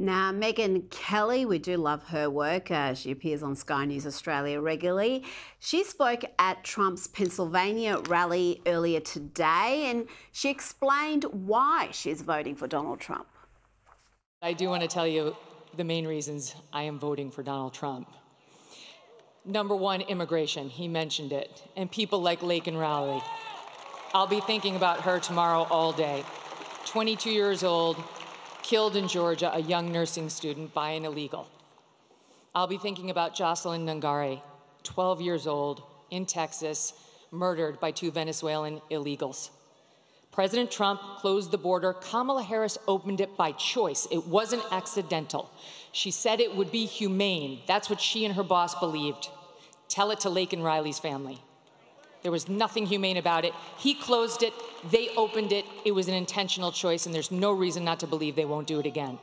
Now, Megyn Kelly, we do love her work. Uh, she appears on Sky News Australia regularly. She spoke at Trump's Pennsylvania rally earlier today and she explained why she's voting for Donald Trump. I do want to tell you the main reasons I am voting for Donald Trump. Number one, immigration. He mentioned it. And people like Laken Riley. I'll be thinking about her tomorrow all day. 22 years old, killed in Georgia a young nursing student by an illegal. I'll be thinking about Jocelyn Nungaray, 12 years old, in Texas, murdered by two Venezuelan illegals. President Trump closed the border. Kamala Harris opened it by choice. It wasn't accidental. She said it would be humane. That's what she and her boss believed. Tell it to Laken Riley's family. There was nothing humane about it. He closed it, they opened it. It was an intentional choice, and there's no reason not to believe they won't do it again.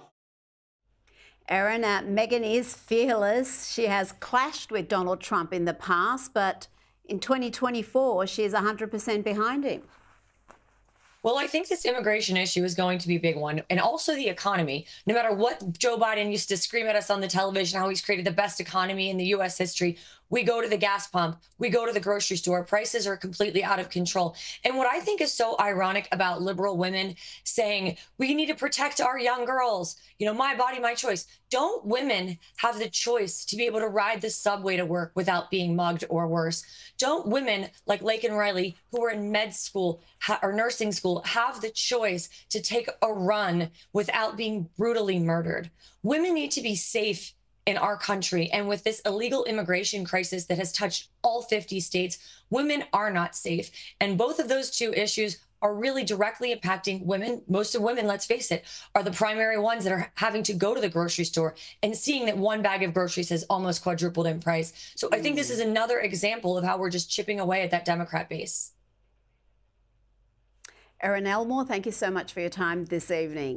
Erin, uh, Megyn is fearless. She has clashed with Donald Trump in the past, but in 2024, she is 100% behind him. Well, I think this immigration issue is going to be a big one. And also the economy. No matter what Joe Biden used to scream at us on the television, how he's created the best economy in the US history, we go to the gas pump, we go to the grocery store, prices are completely out of control. And what I think is so ironic about liberal women saying, we need to protect our young girls, you know, my body, my choice. Don't women have the choice to be able to ride the subway to work without being mugged or worse? Don't women like Laken Riley, who are in med school or nursing school, have the choice to take a run without being brutally murdered? Women need to be safe in our country. And with this illegal immigration crisis that has touched all 50 states, women are not safe. And both of those two issues are really directly impacting women. Most of women, let's face it, are the primary ones that are having to go to the grocery store and seeing that one bag of groceries has almost quadrupled in price. So I think this is another example of how we're just chipping away at that Democrat base. Erin Elmore, thank you so much for your time this evening.